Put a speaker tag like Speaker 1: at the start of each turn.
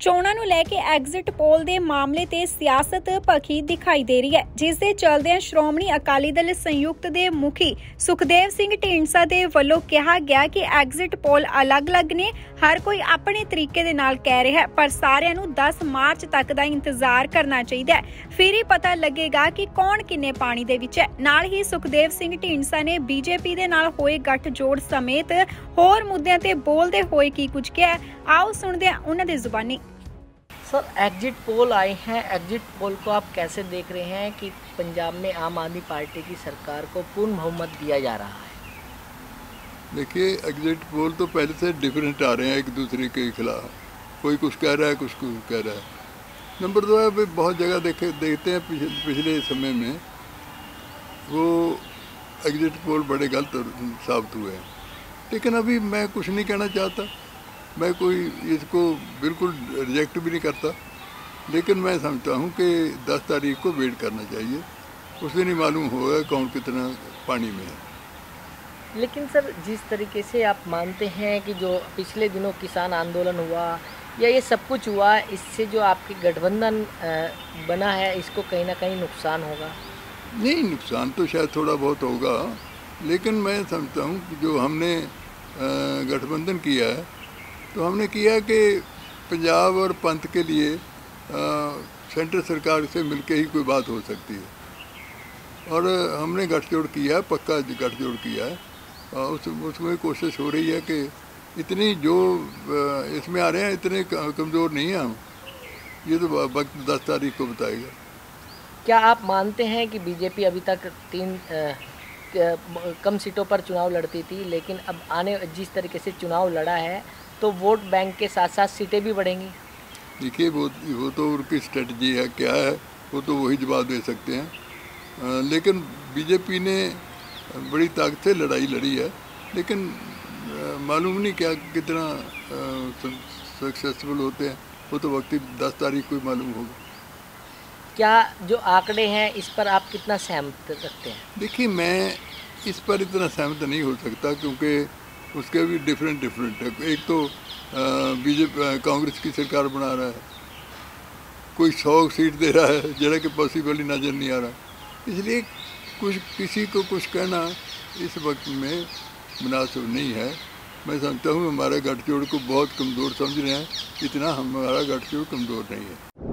Speaker 1: ਚੋਣਾਂ ਨੂੰ ਲੈ ਕੇ ਐਗਜ਼ਿਟ ਪੋਲ ਦੇ ਮਾਮਲੇ ਤੇ ਸਿਆਸਤ ਭਖੀ ਦਿਖਾਈ ਦੇ ਰਹੀ ਹੈ, ਜਿਸ ਦੇ ਚਲਦਿਆਂ ਸ਼੍ਰੋਮਣੀ ਅਕਾਲੀ ਦਲ ਸੰਯੁਕਤ ਦੇ ਮੁਖੀ ਸੁਖਦੇਵ ਸਿੰਘ ਢੀਂਡਸਾ ਦੇ ਵੱਲੋਂ ਕਿਹਾ ਗਿਆ ਕਿ ਐਗਜ਼ਿਟ ਪੋਲ ਅਲੱਗ-ਅਲੱਗ ਨੇ, ਹਰ ਕੋਈ ਆਪਣੇ ਤਰੀਕੇ ਦੇ ਨਾਲ ਕਹਿ ਰਿਹਾ ਹੈ, ਪਰ ਸਾਰਿਆਂ ਨੂੰ 10 ਮਾਰਚ ਤੱਕ ਦਾ ਇੰਤਜ਼ਾਰ ਕਰਨਾ ਚਾਹੀਦਾ ਹੈ। ਫਿਰ ਹੀ ਪਤਾ ਲੱਗੇਗਾ ਕਿ ਕੌਣ ਕਿੰਨੇ ਪਾਣੀ ਦੇ ਵਿੱਚ ਹੈ। ਨਾਲ ਹੀ ਸੁਖਦੇਵ ਸਿੰਘ ਢੀਂਡਸਾ ਨੇ ਬੀਜੇਪੀ ਦੇ ਨਾਲ ਹੋਏ ਗੱਠਜੋੜ ਸਮੇਤ ਹੋਰ ਮੁੱਦਿਆਂ ਤੇ ਬੋਲਦੇ ਹੋਏ ਕੀ ਕੁਝ ਕਿਹਾ ਆਓ ਸੁਣਦੇ ਹਾਂ ਉਹਨਾਂ ਦੀ ਜ਼ੁਬਾਨੀ।
Speaker 2: सर एग्जिट पोल आए हैं। एग्जिट पोल को आप कैसे देख रहे हैं कि पंजाब में आम आदमी पार्टी की सरकार को पूर्ण बहुमत दिया जा रहा है?
Speaker 3: देखिए एग्जिट पोल तो पहले से डिफरेंट आ रहे हैं एक दूसरे के खिलाफ। कोई कुछ कह रहा है कुछ कुछ कह रहा है। नंबर दो है बहुत जगह देखे देखते हैं पिछले, पिछले समय में वो एग्जिट पोल बड़े गलत साबित हुए हैं। लेकिन अभी मैं कुछ नहीं कहना चाहता। मैं कोई इसको बिल्कुल रिजेक्ट भी नहीं करता। लेकिन मैं समझता हूँ कि 10 तारीख को वेट करना चाहिए। उस दिन ही मालूम होगा कौन कितना पानी में है।
Speaker 2: लेकिन सर जिस तरीके से आप मानते हैं कि जो पिछले दिनों किसान आंदोलन हुआ या ये सब कुछ हुआ इससे जो आपकी गठबंधन बना है इसको कहीं ना कहीं नुकसान होगा?
Speaker 3: नहीं नुकसान तो शायद थोड़ा बहुत होगा लेकिन मैं समझता हूँ कि जो हमने गठबंधन किया है तो हमने किया कि पंजाब और पंथ के लिए सेंट्रल सरकार से मिलके ही कोई बात हो सकती है। और हमने गठजोड़ किया है पक्का गठजोड़ किया। है उस, उसमें कोशिश हो रही है कि इतनी जो इसमें आ रहे हैं, इतने कमज़ोर नहीं हैं हम। ये तो वक्त दस तारीख को बताएगा।
Speaker 2: क्या आप मानते हैं कि बीजेपी अभी तक तीन कम सीटों पर चुनाव लड़ती थी, लेकिन अब आने, जिस तरीके से चुनाव लड़ा है तो वोट बैंक के साथ साथ सीटें भी बढ़ेंगी।
Speaker 3: देखिए वो वो तो उनकी स्ट्रेटजी है क्या है वो तो वही जवाब दे सकते हैं। अ, लेकिन बीजेपी ने बड़ी ताकत से लड़ाई लड़ी है लेकिन मालूम नहीं क्या कितना सक्सेसफुल होते हैं वो तो वक्त दस तारीख को ही मालूम होगा।
Speaker 2: क्या जो आंकड़े हैं इस पर आप कितना सहमत रखते हैं?
Speaker 3: देखिए मैं इस पर इतना सहमत नहीं हो सकता क्योंकि उसके भी डिफरेंट डिफरेंट है। एक तो बीजेपी कांग्रेस की सरकार बना रहा है। कोई सौ सीट दे रहा है जरा कि पॉसिबल ही नज़र नहीं आ रहा। इसलिए कुछ, किसी को कुछ कहना इस वक्त में मुनासिब नहीं है। मैं समझता हूँ, हमारे गठजोड़ को बहुत कमज़ोर समझ रहे हैं। इतना हमारा गठजोड़ कमज़ोर नहीं है।